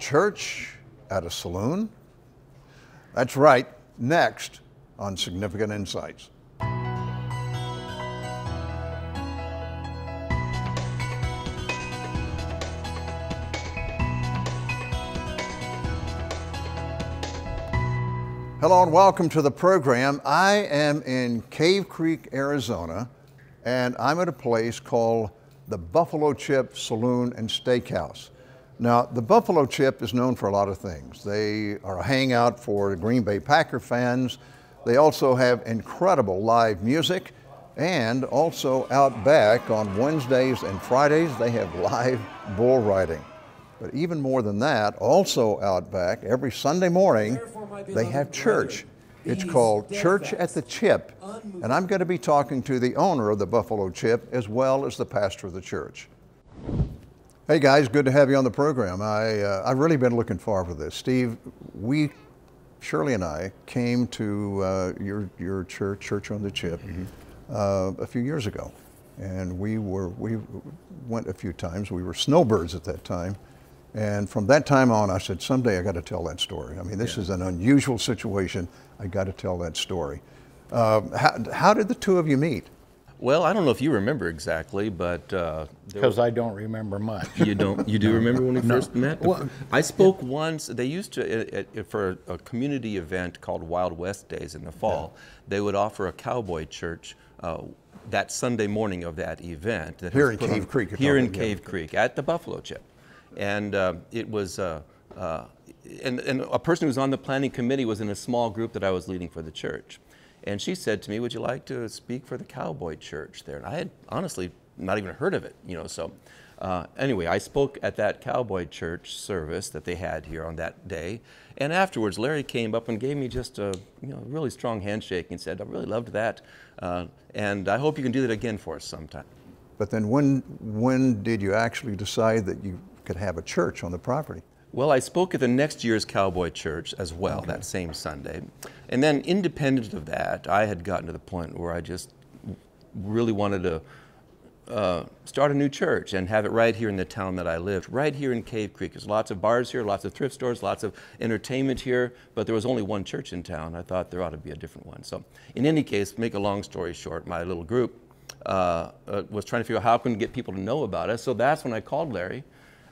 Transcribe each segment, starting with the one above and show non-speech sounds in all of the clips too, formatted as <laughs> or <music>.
church at a saloon? That's right, next on Significant Insights. Hello and welcome to the program. I am in Cave Creek, Arizona, and I'm at a place called the Buffalo Chip Saloon and Steakhouse. Now, the Buffalo Chip is known for a lot of things. They are a hangout for the Green Bay Packer fans. They also have incredible live music, and also out back on Wednesdays and Fridays, they have live bull riding. But even more than that, also out back, every Sunday morning, they have church. It's called Church at the Chip. And I'm going to be talking to the owner of the Buffalo Chip as well as the pastor of the church. Hey guys, good to have you on the program. I, uh, I've really been looking forward to this. Steve, we, Shirley and I, came to uh, your, your church, Church on the Chip, mm-hmm. uh, a few years ago. And we were, we went a few times. We were snowbirds at that time. And from that time on, I said, someday I got to tell that story. I mean, this yeah. is an unusual situation. I got to tell that story. Uh, how, how, did the two of you meet? Well, I don't know if you remember exactly, but because uh, I don't remember much. You don't. You do <laughs> remember when we no. first met? Well, I spoke yeah. once. They used to for a community event called Wild West Days in the fall. Yeah. They would offer a cowboy church. Uh, that Sunday morning of that event. That here in Cave Creek. Here in Cave Creek at the Buffalo Chip and uh, it was. Uh, uh, and, and a person who was on the planning committee was in a small group that I was leading for the church. And she said to me, Would you like to speak for the Cowboy Church there? And I had honestly not even heard of it, you know. So, uh, anyway, I spoke at that Cowboy Church service that they had here on that day. And afterwards, Larry came up and gave me just a you know, really strong handshake and said, I really loved that. Uh, and I hope you can do that again for us sometime. But then when, when did you actually decide that you could have a church on the property. Well, I spoke at the next year's Cowboy Church as well okay. that same Sunday. And then, independent of that, I had gotten to the point where I just really wanted to uh, start a new church and have it right here in the town that I lived, right here in Cave Creek. There's lots of bars here, lots of thrift stores, lots of entertainment here, but there was only one church in town. I thought there ought to be a different one. So, in any case, make a long story short, my little group uh, uh, was trying to figure out how can we get people to know about us. So that's when I called Larry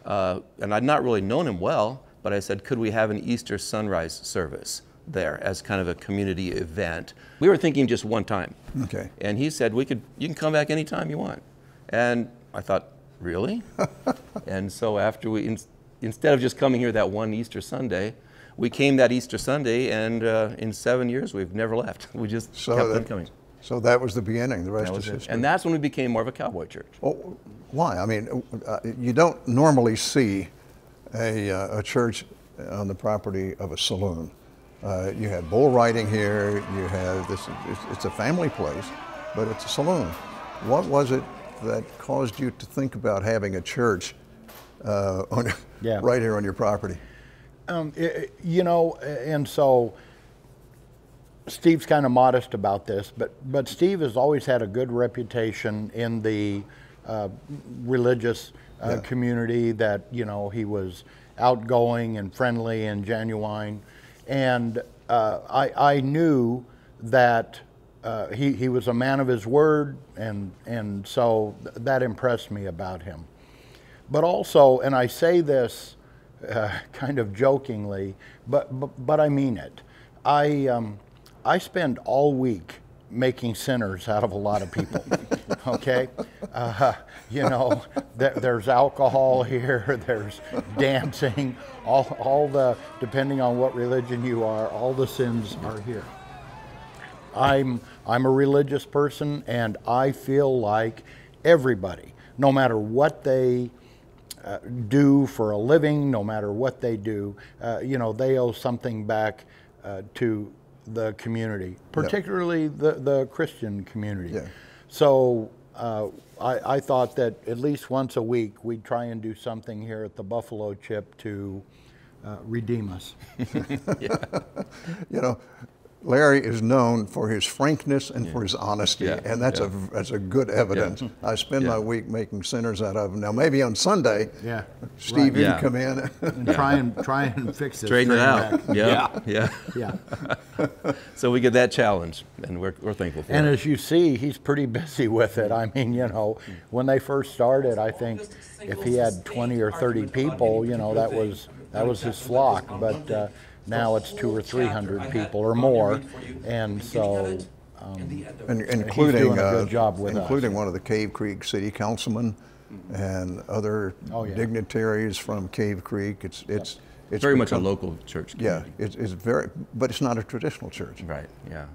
uh, and I'd not really known him well, but I said, could we have an Easter sunrise service there as kind of a community event? We were thinking just one time. Okay. And he said, we could, you can come back anytime you want. And I thought, really? <laughs> and so after we, in, instead of just coming here that one Easter Sunday, we came that Easter Sunday, and uh, in seven years, we've never left. <laughs> We just so kept that, on coming. So that was the beginning. The rest is history. And that's when we became more of a cowboy church. Well, why? I mean, uh, you don't normally see a, uh, a, church on the property of a saloon. Uh, you have bull riding here. You have this. It's, it's, a family place, but it's a saloon. What was it that caused you to think about having a church uh, on, yeah. right here on your property? Um, it, you know, and so Steve's kind of modest about this, but but Steve has always had a good reputation in the uh, religious uh, yeah. community. That you know he was outgoing and friendly and genuine, and uh, I I knew that. Uh, he, he was a man of his word, and, and so th- that impressed me about him. But also, and I say this uh, <laughs> kind of jokingly, but, but, but I mean it. I, um, I spend all week making sinners out of a lot of people. <laughs> okay, uh, you know, th- there's alcohol here, <laughs> there's dancing, all, all the depending on what religion you are, all the sins are here. I'm I'm a religious person, and I feel like everybody, no matter what they uh, do for a living, no matter what they do, uh, you know, they owe something back uh, to the community, particularly yeah. the, the Christian community. Yeah. So uh, I, I, thought that at least once a week we'd try and do something here at the Buffalo Chip to uh, redeem us. <laughs> you know, Larry is known for his frankness and for his honesty, Yeah, and that's yeah. a that's a good evidence. I spend my week making sinners out of them. Now, maybe on Sunday, Yeah, Steve, you Yeah. can come in. And <laughs> try and try and fix it, Straighten it out. wreck. Yeah, yeah. yeah. <laughs> So we get that challenge, and we're, we're thankful for And it. as you see, he's pretty busy with it. I mean, you know, when they first started, I think if he had 20 or 30 people, you know, that was that was his flock. But uh, now it's two or 300 people or more, and so and, including doing a good uh, job with us. including one of the Cave Creek city councilmen and other Oh, yeah. dignitaries from Cave Creek. It's it's it's very much a local church. Yeah, it's, it's very, but it's not a traditional church. Right. Yeah.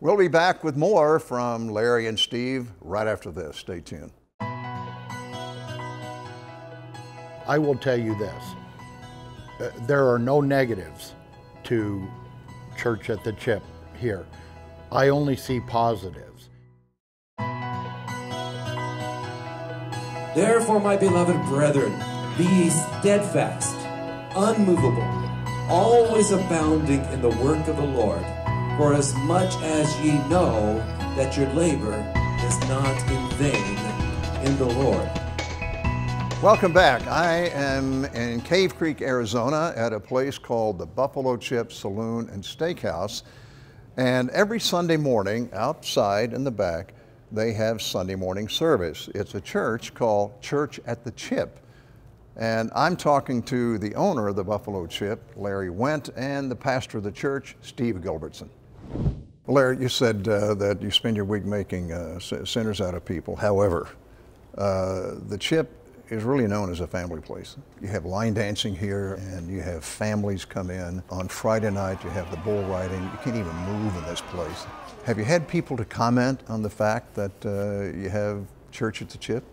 We'll be back with more from Larry and Steve right after this. Stay tuned. I will tell you this: there are no negatives to Church at the Chip here. I only see positives. Therefore, my beloved brethren, be ye steadfast, unmovable, always abounding in the work of the Lord, for as much as ye know that your labor is not in vain in the Lord. Welcome back. I am in Cave Creek, Arizona, at a place called the Buffalo Chip Saloon and Steakhouse. And every Sunday morning, outside in the back, they have Sunday morning service. It's a church called Church at the Chip. And I'm talking to the owner of the Buffalo Chip, Larry Wendt, and the pastor of the church, Steve Gilbertson. Larry, you said uh, that you spend your week making uh, sinners out of people. However, uh, the Chip is really known as a family place. You have line dancing here, and you have families come in. On Friday night, you have the bull riding. You can't even move in this place. Have you had people to comment on the fact that uh, you have church at the Chip?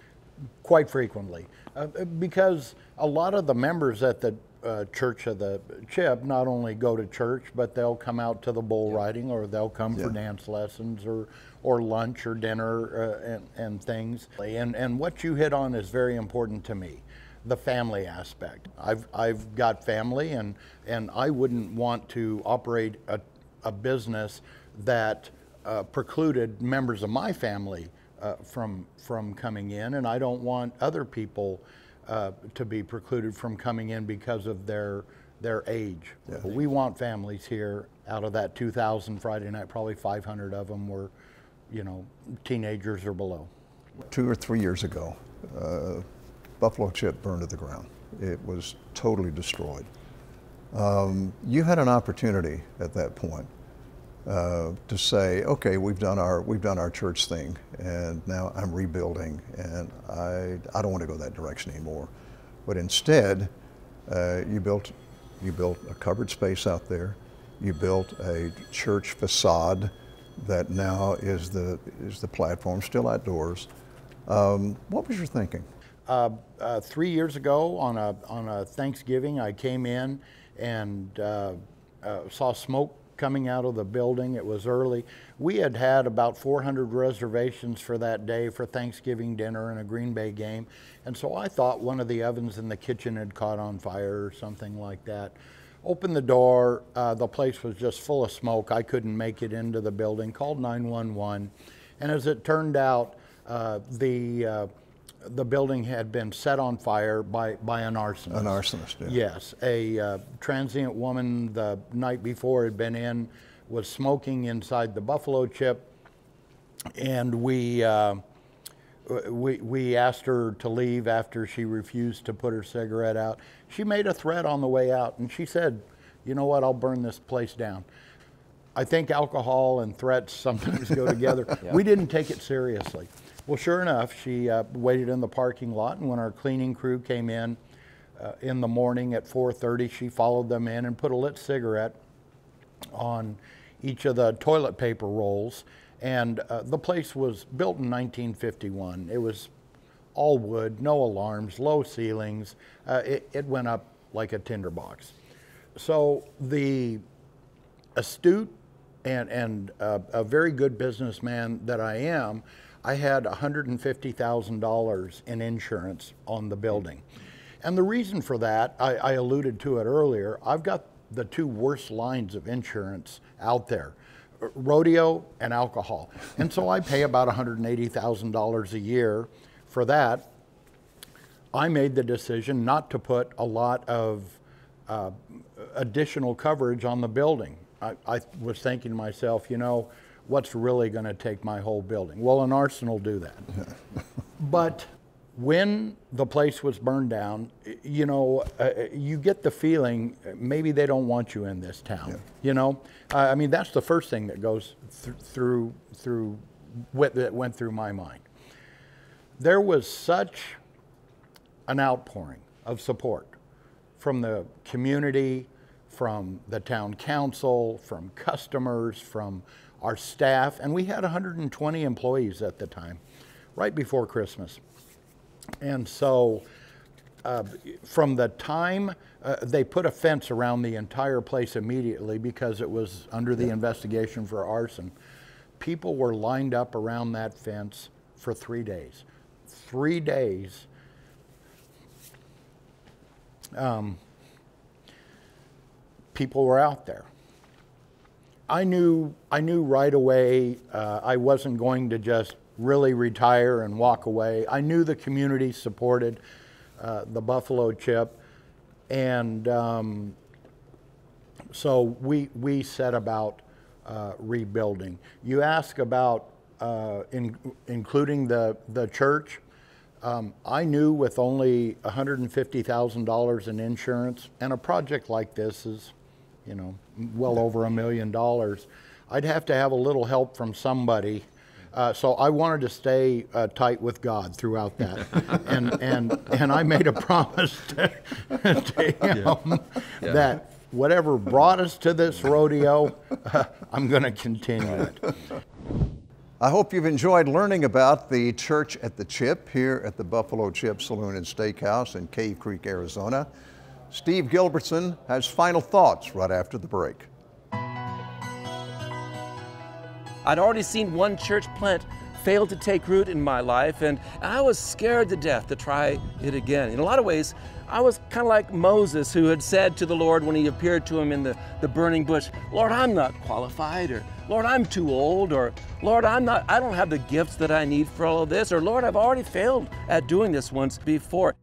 quite frequently uh, because a lot of the members at the uh, church of the chip not only go to church but they'll come out to the bull riding or they'll come for dance lessons or or lunch or dinner uh, and, and things. And and what you hit on is very important to me the family aspect. I've I've got family and and I wouldn't want to operate a, a business that uh, precluded members of my family uh, from from coming in, and I don't want other people uh, to be precluded from coming in because of their their age. We want families here. Out of that 2,000 Friday night, probably 500 of them were, you know, teenagers or below. Two or three years ago, uh, Buffalo Chip burned to the ground. It was totally destroyed. Um, you had an opportunity at that point uh, to say, okay, we've done our we've done our church thing, and now I'm rebuilding, and I I don't want to go that direction anymore. But instead, uh, you built you built a covered space out there. You built a church facade that now is the is the platform, still outdoors. Um, what was your thinking? Uh, uh, three years ago on a on a Thanksgiving, I came in and uh, saw smoke coming out of the building. It was early. We had had about 400 reservations for that day for Thanksgiving dinner and a Green Bay game, and so I thought one of the ovens in the kitchen had caught on fire or something like that. Opened the door. Uh, the place was just full of smoke. I couldn't make it into the building. Called 911, and as it turned out, uh, the uh, the building had been set on fire by, by an arsonist. An arsonist, yeah. Yes. A uh, transient woman the night before had been in, was smoking inside the buffalo chip, and we, uh, we, we asked her to leave after she refused to put her cigarette out. She made a threat on the way out, and she said, You know what? I'll burn this place down. I think alcohol and threats sometimes go together. <laughs> We didn't take it seriously. Well, sure enough, she uh, waited in the parking lot, and when our cleaning crew came in uh, in the morning at 4:30, she followed them in and put a lit cigarette on each of the toilet paper rolls. And uh, the place was built in 1951. It was all wood, no alarms, low ceilings. Uh, it, it went up like a tinderbox. So the astute and, and uh, a very good businessman that I am, I had $150,000 in insurance on the building. And the reason for that, I, I alluded to it earlier, I've got the two worst lines of insurance out there rodeo and alcohol. And so I pay about $180,000 a year for that. I made the decision not to put a lot of uh, additional coverage on the building. I, I, was thinking to myself, you know, what's really going to take my whole building? Well, an arson will do that. <laughs> but when the place was burned down, you know, uh, you get the feeling maybe they don't want you in this town. Yeah. You know, uh, I mean that's the first thing that goes th- through through what that went through my mind. There was such an outpouring of support from the community, from the town council, from customers, from our staff, and we had 120 employees at the time, right before Christmas. And so uh, from the time uh, they put a fence around the entire place immediately because it was under the investigation for arson, people were lined up around that fence for three days. Three days. Um, people were out there. I knew, I knew right away uh, I wasn't going to just really retire and walk away. I knew the community supported uh, the Buffalo Chip, and um, so we we set about uh, rebuilding. You ask about uh, in, including the the church. Um, I knew with only $150,000 in insurance, and a project like this is, you know, well over a million dollars, I'd have to have a little help from somebody uh, so I wanted to stay uh, tight with God throughout that, <laughs> and and and I made a promise to, <laughs> to him yeah. That whatever brought us to this rodeo, uh, <laughs> I'm going to continue it. I hope you've enjoyed learning about the church at the Chip here at the Buffalo Chip Saloon and Steakhouse in Cave Creek, Arizona. Steve Gilbertson has final thoughts right after the break. I'd already seen one church plant fail to take root in my life, and I was scared to death to try it again. In a lot of ways, I was kind of like Moses, who had said to the Lord when he appeared to him in the, the burning bush, Lord, I'm not qualified, or Lord, I'm too old, or Lord, I'm not, I don't have the gifts that I need for all of this, or Lord, I've already failed at doing this once before.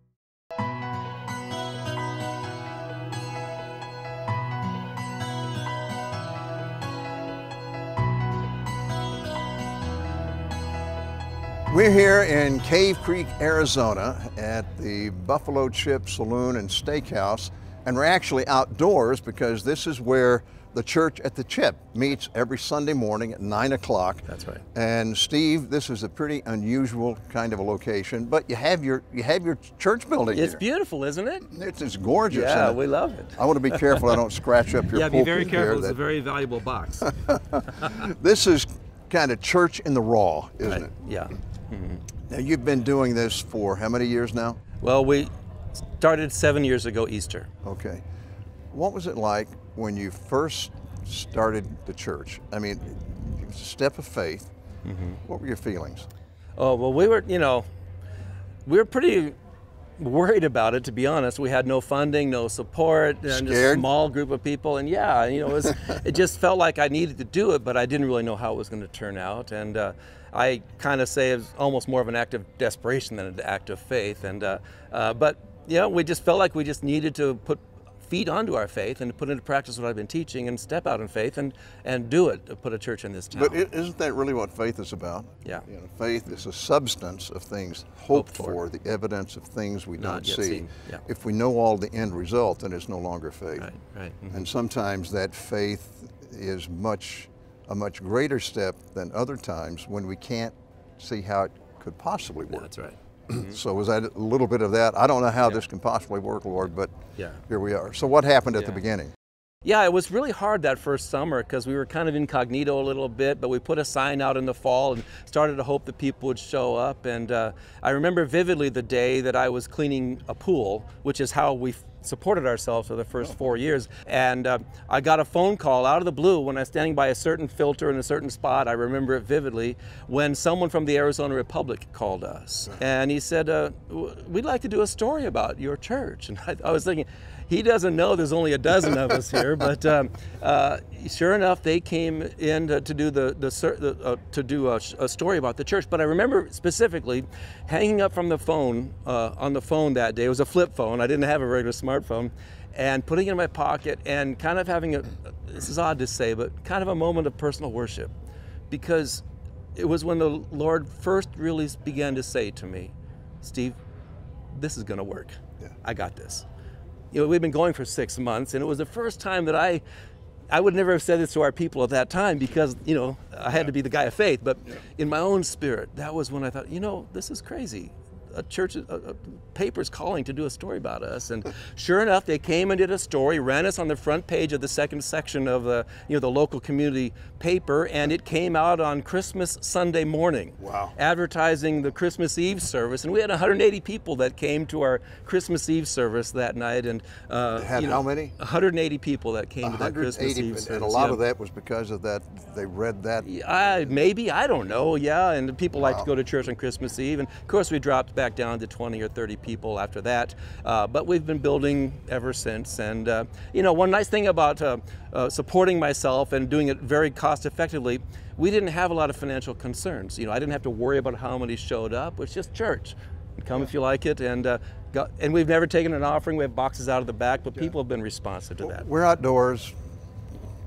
We're here in Cave Creek, Arizona at the Buffalo Chip Saloon and Steakhouse, and we're actually outdoors because this is where the church at the Chip meets every Sunday morning at 9 o'clock. That's right. And Steve, this is a pretty unusual kind of a location, but you have your you have your church building It's here. beautiful, isn't it? It's, it's gorgeous. Yeah, we love it. I want to be careful I don't scratch up <laughs> your Yeah, be very careful. there It's a very valuable box. <laughs> This is kind of church in the raw, isn't it? Yeah. Now you've been doing this for how many years now? Well, we started seven years ago Easter. Okay. What was it like when you first started the church? I mean, it was a step of faith. Mm-hmm. What were your feelings? Oh, well, we were, you know, we were pretty worried about it, to be honest. We had no funding, no support, and just a small group of people. And yeah, you know, it, was, <laughs> it just felt like I needed to do it, but I didn't really know how it was going to turn out. And uh, I kind of say it's almost more of an act of desperation than an act of faith. And uh, uh, but yeah, we just felt like we just needed to put feet onto our faith and to put into practice what I've been teaching and step out in faith and and do it. To put a church in this town. But isn't that really what faith is about? Yeah. You know, faith is a substance of things hoped, Hoped for. for. the evidence of things we Not don't see. yeah. If we know all the end result, then it's no longer faith. Right, right, mhm. And sometimes that faith is much a much greater step than other times when we can't see how it could possibly work. That's right. So was that a little bit of that? I don't know how this can possibly work, Lord, but Yeah. here we are. So what happened at the beginning? Yeah, it was really hard that first summer because we were kind of incognito a little bit, but we put a sign out in the fall and started to hope that people would show up. And uh, I remember vividly the day that I was cleaning a pool, which is how we supported ourselves for the first four years. And uh, I got a phone call out of the blue when I was standing by a certain filter in a certain spot. I remember it vividly when someone from the Arizona Republic called us. And he said, uh, We'd like to do a story about your church. <laughs> And I, I was thinking, he doesn't know there's only a dozen of us here, but um, uh, sure enough, they came in to, to do the, the, the uh, to do a, a, story about the church. But I remember specifically hanging up from the phone uh, on the phone that day. It was a flip phone. I didn't have a regular smartphone, and putting it in my pocket and kind of having a this is odd to say, but kind of a moment of personal worship, because it was when the Lord first really began to say to me, Steve, this is going to work. Yeah. I got this you know, we've been going for six months, and it was the first time that I, I would never have said this to our people at that time because, you know, I had to be the guy of faith. But yeah. in my own spirit, that was when I thought, you know, this is crazy a church, a, a paper's calling to do a story about us. And sure enough, they came and did a story, ran us on the front page of the second section of the, you know, the local community paper, and it came out on Christmas Sunday morning. Wow. Advertising the Christmas Eve service. And we had 180 people that came to our Christmas Eve service that night. And, uh, had you know, how many? 180 people that came to that Christmas Eve service. And a lot yeah. of that was because of that, they read that? Yeah, maybe, I don't know, yeah. And people wow. like to go to church on Christmas Eve. And of course, we dropped back down to 20 or 30 people after that. Uh, but we've been building ever since. And, uh, you know, one nice thing about uh, uh, supporting myself and doing it very cost effectively, we didn't have a lot of financial concerns. You know, I didn't have to worry about how many showed up. It was just church. Come yeah. if you like it. And, uh, got, and we've never taken an offering. We have boxes out of the back, but yeah. people have been responsive to that. We're outdoors,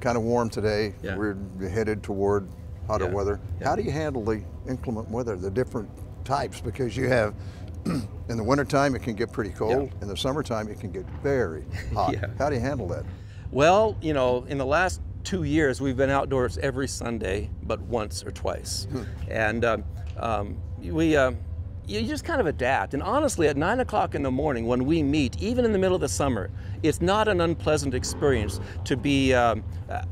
kind of warm today. Yeah. We're headed toward hotter weather. How do you handle the inclement weather, the different types? Because you have <clears throat> in the wintertime, it can get pretty cold. Yeah. In the summertime, it can get very <laughs> hot. yeah. How do you handle that? Well, you know, in the last two years, we've been outdoors every Sunday, but once or twice. Hmm. and um, um, we, uh, you just kind of adapt. And honestly, at 9 o'clock in the morning when we meet, even in the middle of the summer, it's not an unpleasant experience to be um,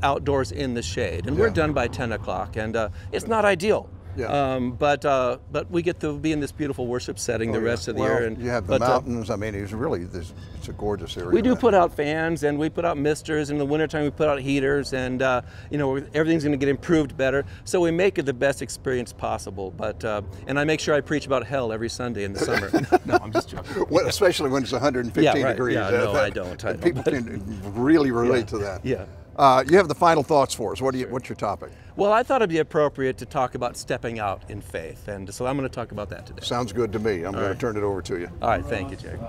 outdoors in the shade. And yeah. we're done by 10 o'clock, and uh, it's not ideal. Yeah. Um, but uh, but we get to be in this beautiful worship setting oh, the rest yeah. of the well, year. And you have the but, uh, mountains. Uh, I mean, it's really this, it's a gorgeous area. We do put out fans and we put out misters. In the wintertime, we put out heaters, and uh, you know everything's going to get improved better. So we make it the best experience possible. But uh, and I make sure I preach about hell every Sunday in the summer. <laughs> <laughs> no, I'm just joking. Well, especially when it's 115 yeah, right. degrees. Yeah, no, I don't. I people can really relate to that. Yeah. Uh, you have the final thoughts for us. What do you, what's your topic? Well, I thought it'd be appropriate to talk about stepping out in faith, and so I'm going to talk about that today. Sounds good to me. I'm All going right. to turn it over to you. All right, thank you, Jake.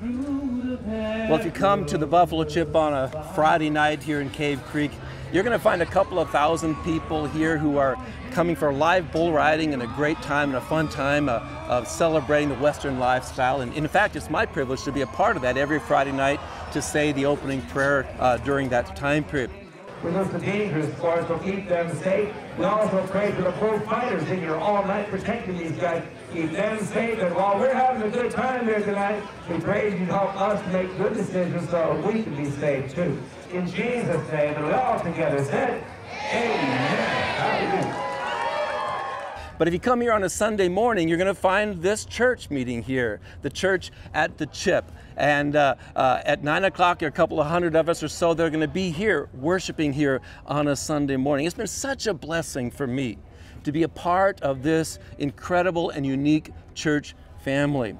Well, if you come to the Buffalo Chip on a Friday night here in Cave Creek, you're going to find a couple of thousand people here who are coming for live bull riding and a great time and a fun time uh, of celebrating the Western lifestyle. And in fact, it's my privilege to be a part of that every Friday night to say the opening prayer uh, during that time period. We look to dangers for us, so keep them safe. We also pray for the bullfighters in here all night protecting these guys. Keep them safe. And while we're having a good time here tonight, we pray you help us make good decisions so we can be safe too in Jesus' name. And we all together said, Amen. But if you come here on a Sunday morning, you're going to find this church meeting here, the church at the Chip. And uh, uh, at 9 o'clock, a couple of hundred of us or so, they're going to be here worshiping here on a Sunday morning. It's been such a blessing for me to be a part of this incredible and unique church family.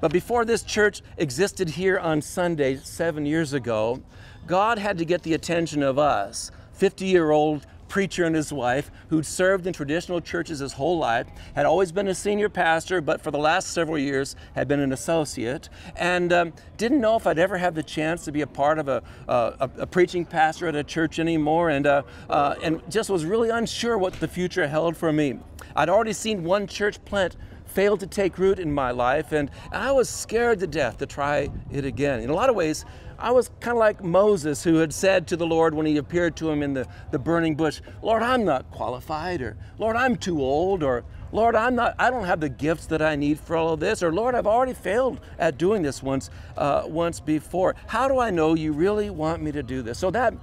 But before this church existed here on Sunday seven years ago, God had to get the attention of us, 50 year old preacher and his wife who'd served in traditional churches his whole life, had always been a senior pastor, but for the last several years had been an associate, and um, didn't know if I'd ever have the chance to be a part of a, a, a preaching pastor at a church anymore, and, uh, uh, and just was really unsure what the future held for me. I'd already seen one church plant failed to take root in my life, and I was scared to death to try it again. In a lot of ways, I was kind of like Moses, who had said to the Lord when he appeared to him in the, the burning bush, Lord, I'm not qualified, or Lord, I'm too old, or Lord, I'm not, I don't have the gifts that I need for all of this, or Lord, I've already failed at doing this once, uh, once before. How do I know you really want me to do this? So that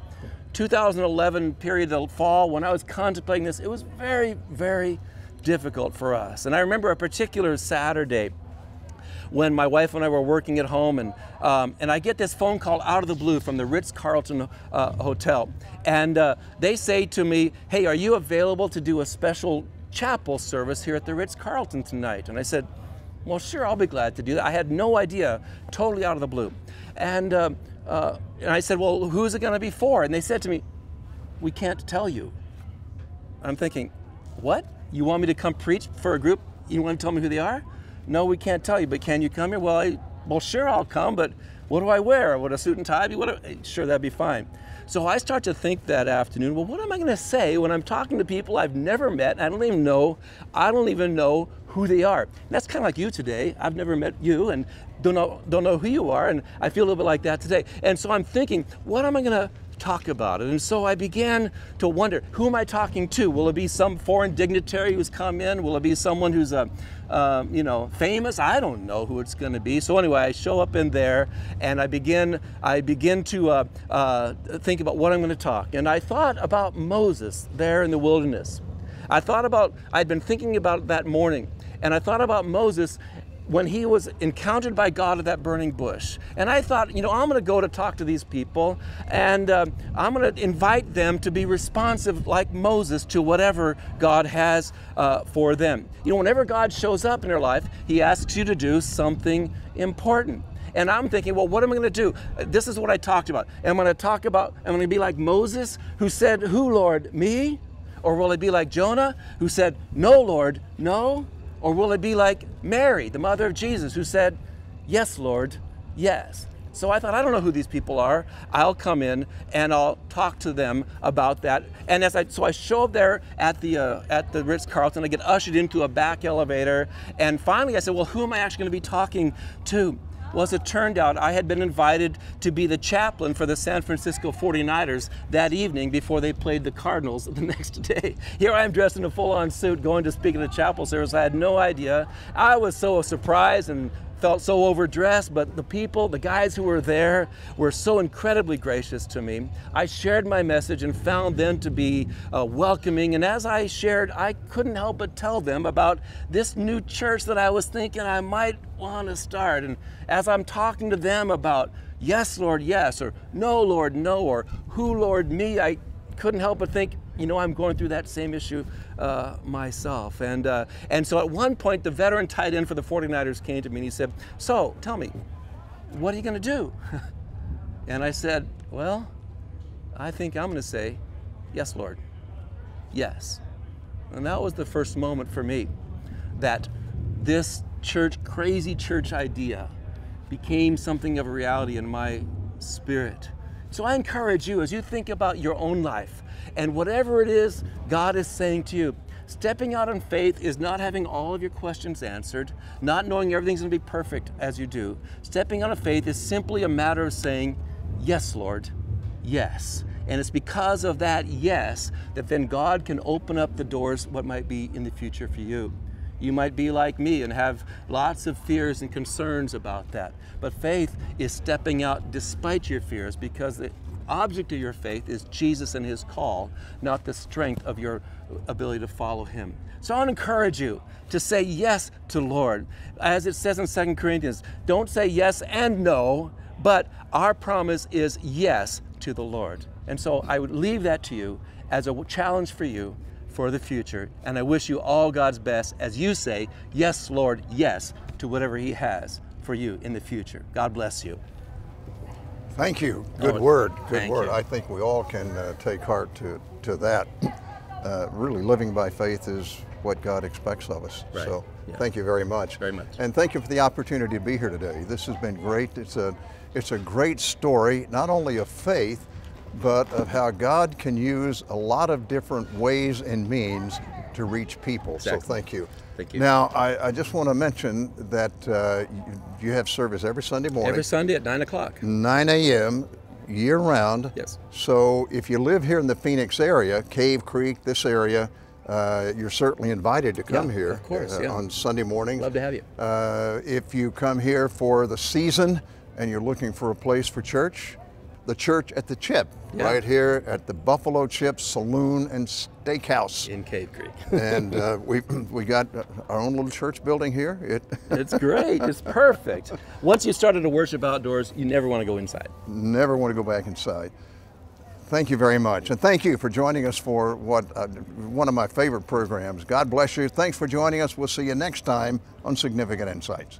2011 period the fall, when I was contemplating this, it was very, very difficult for us. And I remember a particular Saturday when my wife and I were working at home, and um, and I get this phone call out of the blue from the Ritz Carlton uh, Hotel, and uh, they say to me, "Hey, are you available to do a special chapel service here at the Ritz Carlton tonight?" And I said, "Well, sure, I'll be glad to do that." I had no idea, totally out of the blue, and uh, uh and I said, "Well, who's it going to be for?" And they said to me, "We can't tell you." I'm thinking, "What? You want me to come preach for a group? You want to tell me who they are?" No, we can't tell you, but can you come here? Well, I, well, sure, I'll come, but what do I wear? Would a suit and tie be? What? Do, sure, that'd be fine. So I start to think that afternoon, well, what am I going to say when I'm talking to people I've never met? I don't even know. I don't even know who they are. And that's kind of like you today. I've never met you and don't know don't know who you are, and I feel a little bit like that today. And so I'm thinking, what am I going to talk about it. And so I began to wonder, who am I talking to? Will it be some foreign dignitary who's come in? Will it be someone who's a, uh, you know, famous? I don't know who it's going to be. So anyway, I show up in there and I begin, I begin to uh, uh, think about what I'm going to talk. And I thought about Moses there in the wilderness. I thought about, I'd been thinking about that morning, and I thought about Moses when he was encountered by God at that burning bush. And I thought, you know, I'm going to go to talk to these people and uh, I'm going to invite them to be responsive, like Moses, to whatever God has uh, for them. You know, whenever God shows up in your life, he asks you to do something important. And I'm thinking, well, what am I going to do? This is what I talked about. Am I going to talk about, am I going to be like Moses, who said, Who, Lord? Me? Or will I be like Jonah, who said, No, Lord, no? Or will it be like Mary, the mother of Jesus, who said, Yes, Lord, yes? So I thought, I don't know who these people are. I'll come in and I'll talk to them about that. And as I, so I show up there at the uh, at the Ritz Carlton. I get ushered into a back elevator, and finally I said, well, who am I actually going to be talking to? Well, as it turned out, I had been invited to be the chaplain for the San Francisco 49ers that evening before they played the Cardinals <laughs> the next day. Here I am dressed in a full on suit going to speak at a chapel service. I had no idea. I was so surprised and felt so overdressed, but the people, the guys who were there, were so incredibly gracious to me. I shared my message and found them to be uh, welcoming. And as I shared, I couldn't help but tell them about this new church that I was thinking I might want to start. And as I'm talking to them about, yes, Lord, yes, or no, Lord, no, or who, Lord, me, I couldn't help but think, you know, I'm going through that same issue uh, myself. And, uh, and so at one point, the veteran tight end for the 49ers came to me and he said, So, tell me, what are you going to do? <laughs> and I said, Well, I think I'm going to say, Yes, Lord. Yes. And that was the first moment for me that this church, crazy church idea became something of a reality in my spirit. So I encourage you as you think about your own life, and whatever it is God is saying to you, stepping out in faith is not having all of your questions answered, not knowing everything's going to be perfect as you do. Stepping out of faith is simply a matter of saying, Yes, Lord, yes. And it's because of that yes that then God can open up the doors what might be in the future for you. You might be like me and have lots of fears and concerns about that. But faith is stepping out despite your fears because the object of your faith is Jesus and his call, not the strength of your ability to follow him. So I want to encourage you to say yes to Lord. As it says in 2 Corinthians, don't say yes and no, but our promise is yes to the Lord. And so I would leave that to you as a challenge for you for the future. And I wish you all God's best as you say, Yes, Lord, yes, to whatever He has for you in the future. God bless you. Thank you. Good oh, word. Good word. You. I think we all can uh, take heart to, to that. Uh, really, living by faith is what God expects of us. Right. So, yeah. thank you very much. Very much. And thank you for the opportunity to be here today. This has been great. It's a, it's a great story, not only of faith, but of how God can use a lot of different ways and means to reach people. Exactly. So thank you. Thank you. Now, I, I just want to mention that uh, you, you have service every Sunday morning. Every Sunday at 9 o'clock. 9 a.m. year round. Yes. So if you live here in the Phoenix area, Cave Creek, this area, uh, you're certainly invited to come yeah, here of course, uh, yeah. on Sunday mornings. Love to have you. Uh, if you come here for the season and you're looking for a place for church, the church at the Chip, Yeah. right here at the Buffalo Chip Saloon and Steakhouse. in Cave Creek. <laughs> and uh, we we got our own little church building here. It <laughs> it's great. It's perfect. Once you started to worship outdoors, you never want to go inside. never want to go back inside. Thank you very much, and thank you for joining us for what uh, one of my favorite programs. God bless you. Thanks for joining us. We'll see you next time on Significant Insights.